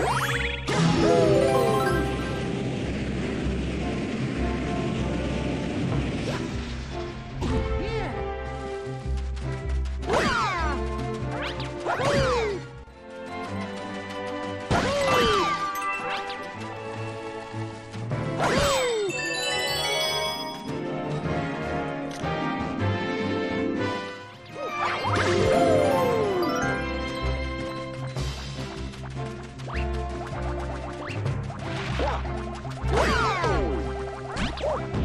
Woo!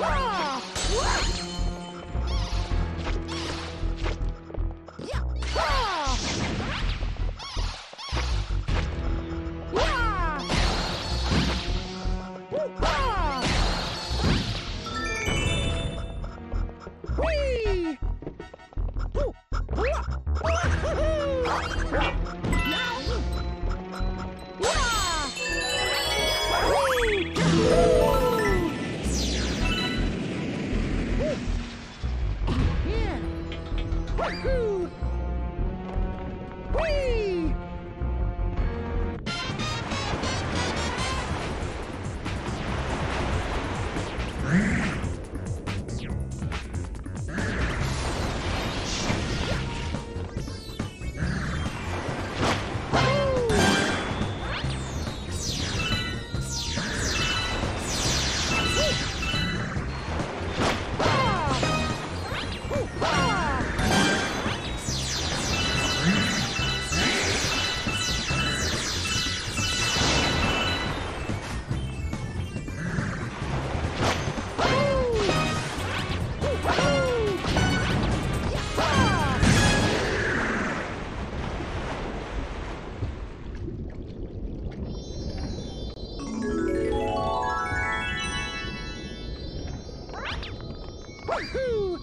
Wahoo! Wah! Wahoo!